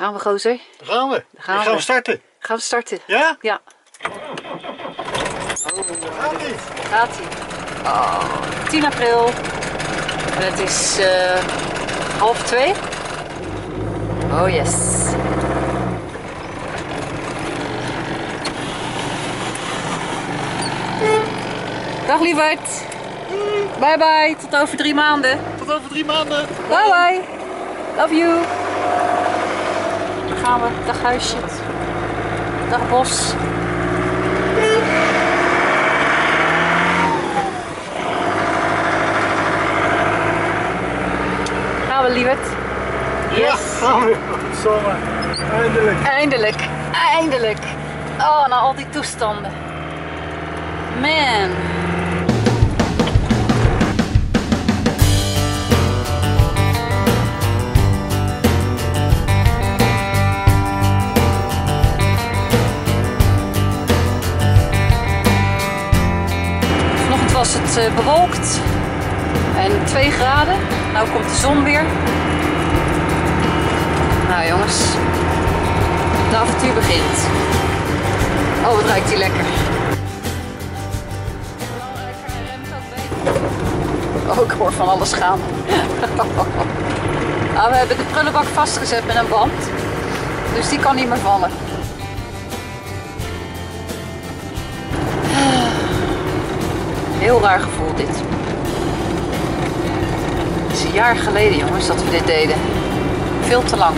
Gaan we, gozer? Daar gaan we. gaan gaan we. we starten. Gaan we starten? Ja? Ja. Gaat ie. Gaat ie. Oh, 10 april. En het is eh, half twee. Oh yes. Dag lieverd. Bye bye. Tot over drie maanden. Tot over drie maanden. Bye bye. Love you. Gaan we. Dag huisje. Dag bos. Gaan we lieverd. Ja, gaan we. Zomaar. Eindelijk. Eindelijk. Eindelijk. Oh, na al die toestanden. Man. Bewolkt en 2 graden. Nou komt de zon weer. Nou jongens, het avontuur begint. Oh, wat ruikt die lekker. Oh, ik hoor van alles gaan. Nou, we hebben de prullenbak vastgezet met een band. Dus die kan niet meer vallen. Heel raar gevoel dit. Het is een jaar geleden jongens dat we dit deden. Veel te lang.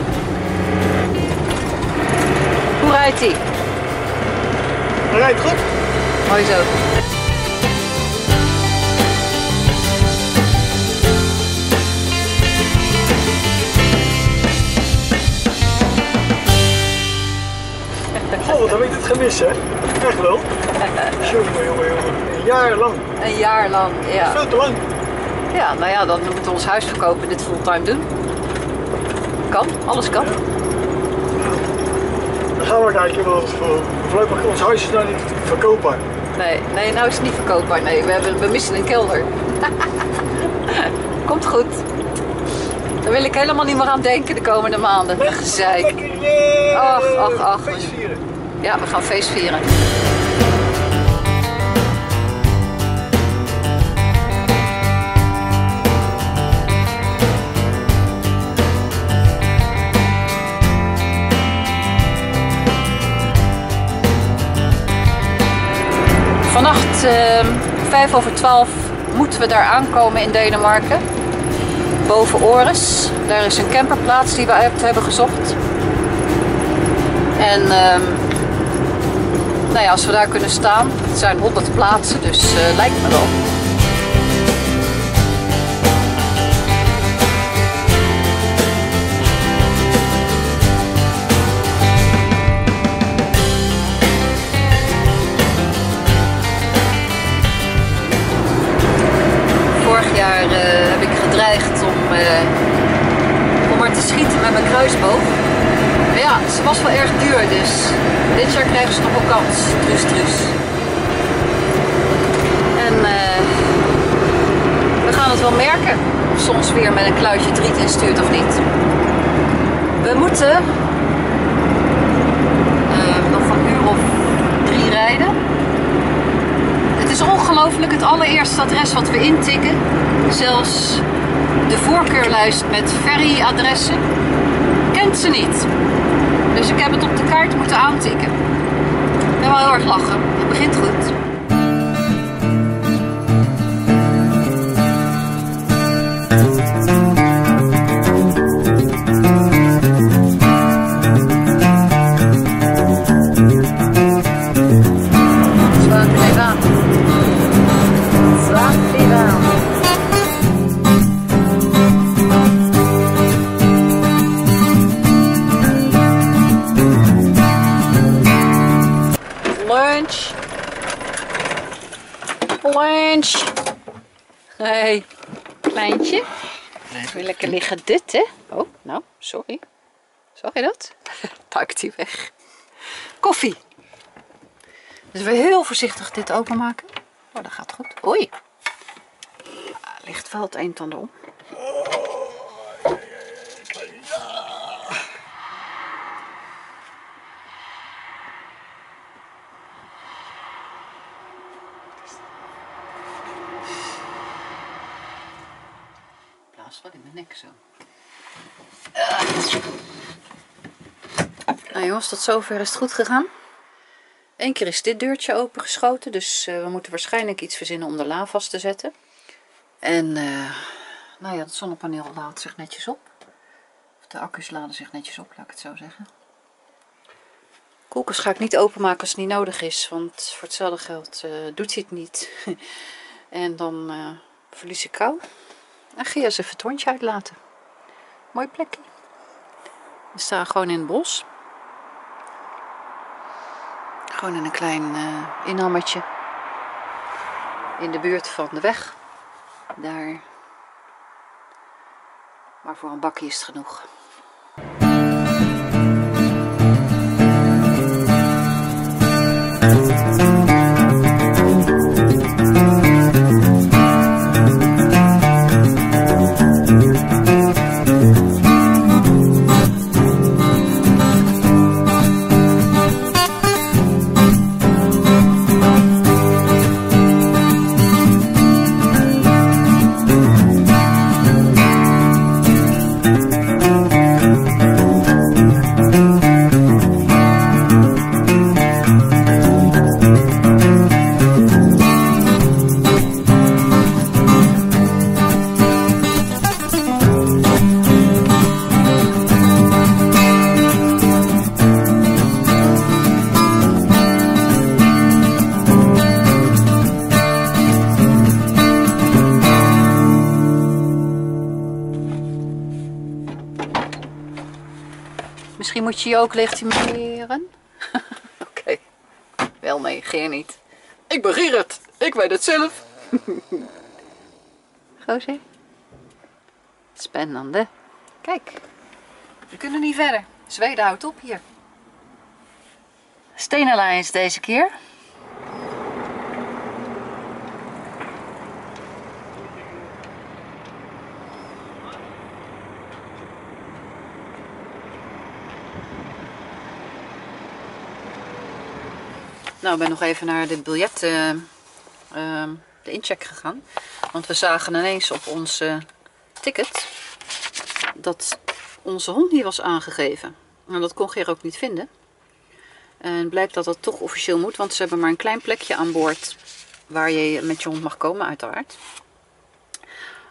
Hoe rijdt hij? Hij rijdt goed. Mooi zo. Wat heb ik dit gemist, hè? Echt wel. Jongen, jongen, jongen. Een jaar lang. Een jaar lang, ja. Veel te lang. Ja, nou ja, dan moeten we ons huis verkopen en dit fulltime doen. Kan, alles kan. Dan gaan we kijken het voor. Voorlopig, ons huis is nou niet verkoopbaar. Nee, nee, nou is het niet verkoopbaar. Nee, we, hebben, we missen een kelder. Komt goed. Daar wil ik helemaal niet meer aan denken de komende maanden. Gezeik. Lekker, yeah. Ach, Ja, we gaan feest vieren. Vannacht eh, vijf over twaalf moeten we daar aankomen in Denemarken. Boven Ores. Daar is een camperplaats die we uit hebben gezocht. En ehm, nou ja, als we daar kunnen staan, het zijn 100 plaatsen, dus eh, lijkt me wel. Vorig jaar eh, heb ik gedreigd om, eh, om maar te schieten met mijn kruisboog. Ze was wel erg duur, dus dit jaar krijgen ze nog wel kans. Truus, truus. En eh, we gaan het wel merken ons weer met een kluitje driet instuurt of niet. We moeten eh, nog een uur of drie rijden. Het is ongelooflijk het allereerste adres wat we intikken. Zelfs de voorkeurlijst met ferry-adressen kent ze niet. Dus ik heb het op de kaart moeten aantikken. Ik ben wel heel erg lachen. Het begint goed. Hey, kleintje. Wil lekker liggen dit, hè? Oh, nou, sorry. Zag je dat? Pakt hij weg. Koffie. Dus we heel voorzichtig dit openmaken. Oh, dat gaat goed. Oei. Ah, ligt wel het een en ander om. Past wel in mijn nek zo. Ah. Nou jongens, tot zover is het goed gegaan. Eén keer is dit deurtje opengeschoten, dus uh, we moeten waarschijnlijk iets verzinnen om de la vast te zetten. En uh, nou ja, het zonnepaneel laat zich netjes op. Of de accu's laden zich netjes op, laat ik het zo zeggen. Koelkast ga ik niet openmaken als het niet nodig is, want voor hetzelfde geld uh, doet hij het niet. en dan verlies ik kou. En ga je eens even het hondje uitlaten. Mooi plekje. We staan gewoon in het bos. Gewoon in een klein uh, inhammetje. In de buurt van de weg. Daar. Maar voor een bakje is het genoeg. Misschien moet je je ook legitimeren. Oké. Wel nee, geer niet. Ik ben Gerard. Ik weet het zelf. Gozer. Spannende. Kijk. We kunnen niet verder. Zweden houdt op hier. Stenen is deze keer. Nou, ik ben nog even naar de biljet, uh, de incheck gegaan. Want we zagen ineens op onze ticket dat onze hond niet was aangegeven. Nou, dat kon Ger ook niet vinden. En blijkt dat dat toch officieel moet, want ze hebben maar een klein plekje aan boord waar je met je hond mag komen, uiteraard.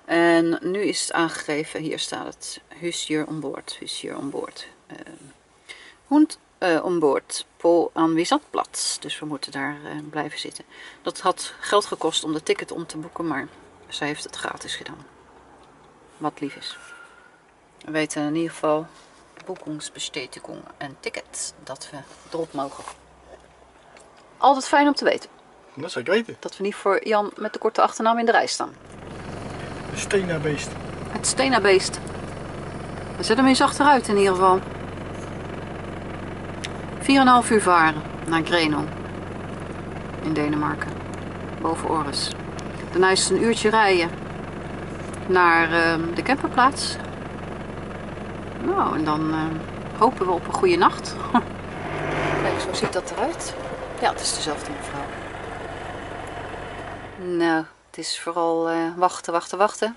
En nu is het aangegeven, hier staat het, huisdier onboord, huisdier onboord. Uh, hond uh, onboord po aanwezig Dus we moeten daar uh, blijven zitten. Dat had geld gekost om de ticket om te boeken, maar zij heeft het gratis gedaan. Wat lief is. We weten in ieder geval boekingsbestätigung en ticket dat we erop mogen. Altijd fijn om te weten. Dat zou ik weten. Dat we niet voor Jan met de korte achternaam in de rij staan. Stena beest. Het Stena beest. We zetten hem eens achteruit in ieder geval. 4,5 uur varen naar Grenå in Denemarken, boven Orres. Daarna is het een uurtje rijden naar uh, de camperplaats. Nou, en dan uh, hopen we op een goede nacht. Kijk, zo ziet dat eruit. Ja, het is dezelfde mevrouw. Nou, het is vooral uh, wachten, wachten, wachten.